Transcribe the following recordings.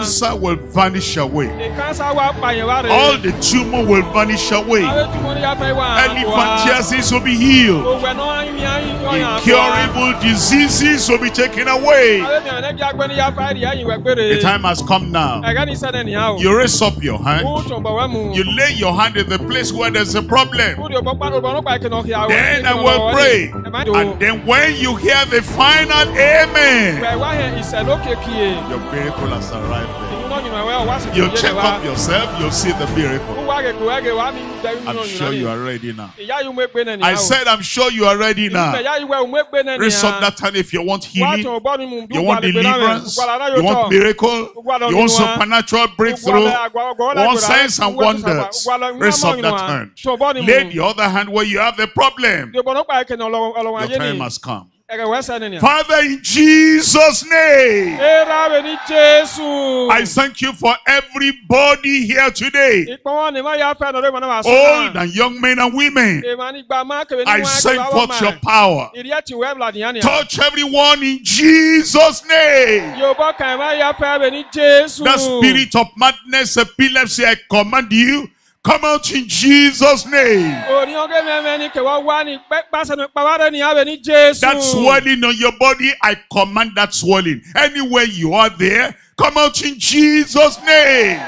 cancer will vanish away. Ìkánsá wa pààyàn wá rè. All the tumor will vanish away. Àwọn ètùmọ̀ ní yàtọ̀ ìwà Elephantiasis will be healed. Gbogbo ẹ̀ náà ń yan yín yọ̀yàn àgọ́ wa. Incurable diseases will be taken away. Àwọn ènìyàn ẹ̀jẹ̀ agbẹ́ni yà fà ẹ̀rì ẹ̀yìn wẹ̀ gbére. The time has come now. Ẹ̀gẹ́ ní sẹ́dẹ̀ nìyà o. You raise up your hand. Wọ́n tún bọ̀ wẹ́ mu. You lay your hand in the place where there's a problem. Wọ́n di ọ̀bọ̀ pàdé ọ̀bọ̀ nípa ìkìnnà ọ̀kì àwọn. Then I will pray. And then when you hear the final amen, Wẹ̀ wá yẹn ìṣẹ̀lókè kìí. your miracle has arrived You check up yourself, you'll see the miracle. Wọ́n wá gègé wá gègé wá mi dẹ̀ I'm sure you are ready now. Ìyá yìí mú ègbé náà nìyà I said, I'm sure you are ready now. Ìyá yìí wẹ̀ mú ègbé náà Raise up that hand if you want healing, tún ọ̀bọ̀ ni mu you want deliverance, you want miracle, you want supernatural breakthrough, you want signs and wonders. Raise up that hand. Lay the other hand where you have the problem. Your time has come. Father, in Jesus' name, I I thank you for everybody here today, old and young men and women. I send forth your power. Touch everyone in Jesus' name. The spirit of madness, epilepsy, I command you, come out in Jesus' name. That swelling on your body, I command that swelling. Anywhere you are there, come out in Jesus' name.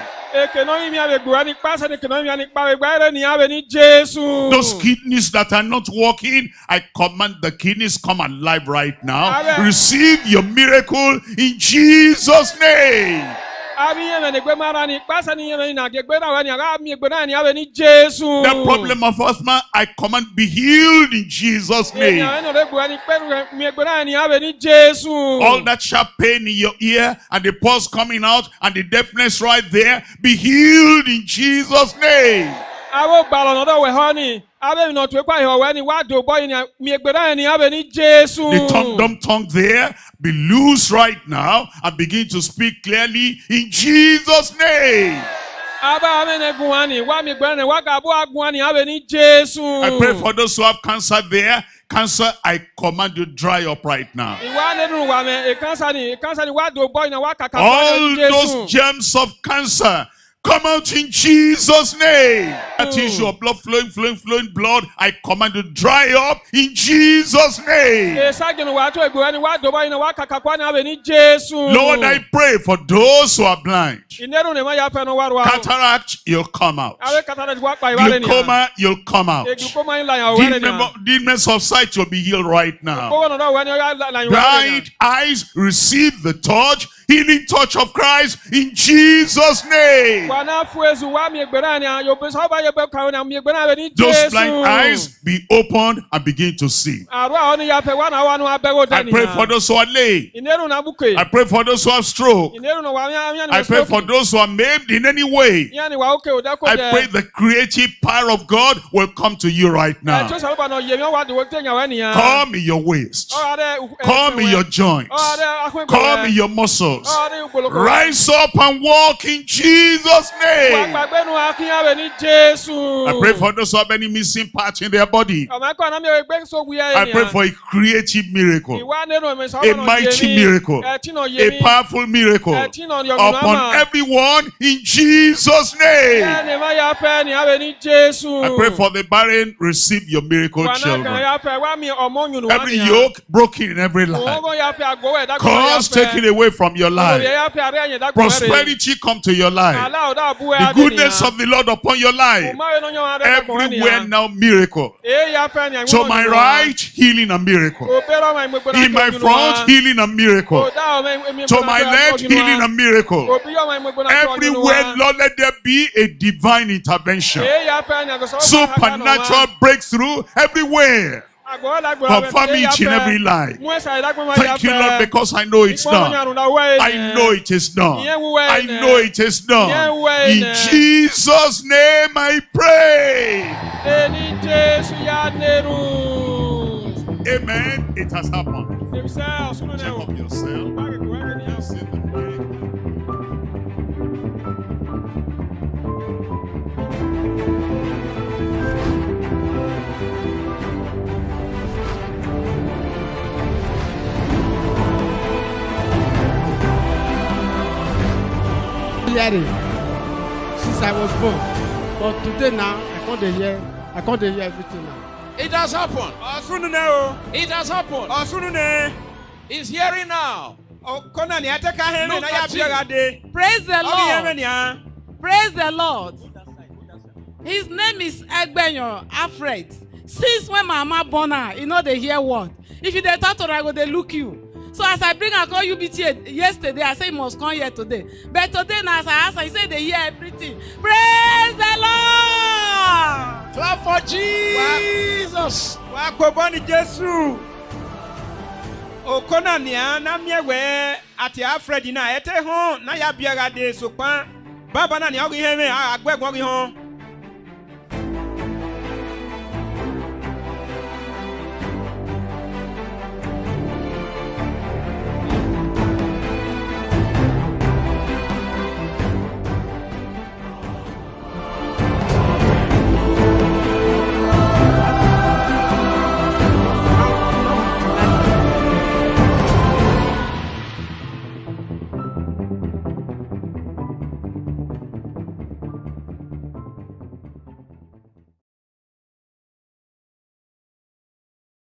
Those kidneys that are not working, I command the kidneys come alive right now. Receive your miracle in Jesus' name. The problem of asthma, I command be healed in Jesus' name. All that sharp pain in your ear and the pulse coming out and the deafness right there, be healed in Jesus' name. abe nɔ to ekpa yɔ wɛ ni wa do gbɔ yi ni miegbera yɛ abe ni jesu. the tongue dumb tongue there be loose right now and begin to speak clearly in jesus name. abe abe ne gun wani wa miegbera ne wa gabo agun wani abe ni jesu. i pray for those who have cancer there cancer i command you dry up right now. all those germs of cancer. Come out in Jesus' name. A tissue of blood flowing, flowing, flowing blood, I command you dry up in Jesus' name. èsàgì ni wà tó ègbè wa ni wà dò bọ yìí ni wà kàkà bọ ní abe ní jésù. Lord, I pray for those who are blind. ìnẹ́rù ni ma yà fẹ́ nu wà rọ. Cataract, you'll come out. abe kàtà ni wà pa ìwà rẹ nìyà. Glaucoma, you'll come out. ègbè kó máa ń la yàn wẹ́rẹ́ nìyà. Demon- Demons of sight, you'll be healed right now. kó wọn nọdọ wẹ ni ó yà la yàn wẹ́rẹ́ nìyà. Blind eyes, receive the touch, healing touch of Christ in Jesus' name. Wana fuezu wa mi egbera ni ayo be so ba ye be kawo na mi egbera be ni Those blind eyes be opened and begin to see. Aro a oni ya fe wa na wa nu abego I pray for those who are lame. Ineru na buke. I pray for those who have stroke. Ineru no wa mi mi ni. I pray for those who are maimed in any way. Ya ni wa oke o da ko I pray the creative power of God will come to you right eh, now. jo so ba no ye mi wa de wo te nya wa ni ya. Come in your waist. Ade. Eh, come eh, in your joints. O ade akwe Come in your muscles. Rise up and walk in Jesus' name. I pray for those who have any missing parts in their body. I pray for a creative miracle, a mighty miracle, a powerful miracle upon everyone in Jesus' name. I pray for the barren, receive your miracle children. Every yoke broken in every life. Cause taken away from your Olórí life. ya fẹ́ àárẹ̀ ẹ̀yìn ẹ̀dá kan rẹ̀. Prosperity come to your life. Àlá ọ̀dà àbúwẹ̀ The goodness of the Lord upon your life. Kò má yẹn náà yàn adé kan rẹ̀ Everywhere now miracle. Èyí ya fẹ́ ni àwọn To my right, healing and miracle. Kò bẹ́rẹ̀ ọmọ ìgbẹ́gbẹ́ náà In my front, healing and miracle. Kò dá ọmọ ìgbẹ́gbẹ́ To my left, healing and miracle. Kò bí ọmọ ìgbẹ́gbẹ́ náà kọ́ nínú Everywhere. Lord, let there be a divine intervention. Èyí ya fẹ́ ni àgọ́sọ́ Supernatural breakthrough everywhere. Confirm each in every life. Thank you, Lord, because I know it's done. I know it is done. I know it is done. In Jesus' name I pray. Ẹni Jésù ya nẹ́rù. Amen. It has happened. Check up yourself. Hearing since I was born. But today now, I can't dey hear. I can't dey hear everything now. It has happened. Ọ̀sùn nínú o. It has happened. Ọ̀sùn nínú. He's hearing now. Ọ̀kọ́nà ni hẹ́mi Look náà yà at bí him. ọ̀gá dé. Praise the Lord. Praise the Lord. His name is Egbenyo Alfred. Since when my mama born her, you know they hear word. If you dey talk to her, I go dey look you. So as I bring I call UBT yesterday, I say you must come here today. But today now as I ask, I say they hear everything. Praise the Lord! Clap for Jesus! Wakoboni Jesu! Okona nia na miewe ati Alfred na ete hon na ya biara de sopan. Baba na ni ori heme agbegun ori hon.